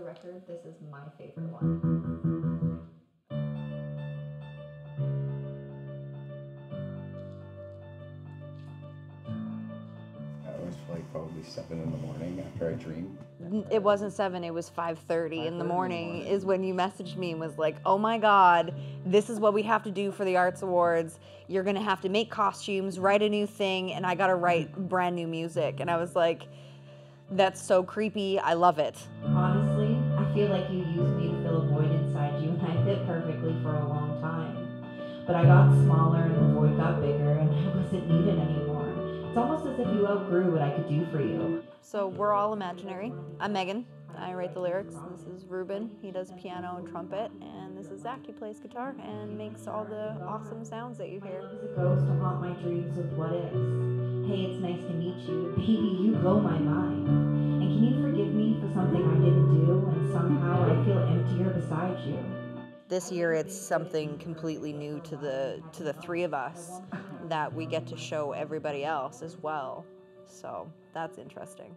record, this is my favorite one. That was like probably seven in the morning after I dreamed. It wasn't seven. It was five thirty in the 5:30 in the morning. morning. Is when you messaged me and was like, "Oh my God, this is what we have to do for the Arts Awards. You're gonna have to make costumes, write a new thing, and I gotta write brand new music." And I was like, "That's so creepy. I love it." Feel like you used me to fill a void inside you, and I fit perfectly for a long time. But I got smaller and the void got bigger, and I wasn't needed anymore. It's almost as if you outgrew what I could do for you. So we're all imaginary. I'm Megan. I write the lyrics. This is Ruben. He does piano and trumpet, and this is Zach. He plays guitar and makes all the awesome sounds that you My hear. a ghost to haunt my dreams with what ifs. Hey, it's nice to meet you. Baby, you blow my mind. You? this year it's something completely new to the to the three of us that we get to show everybody else as well so that's interesting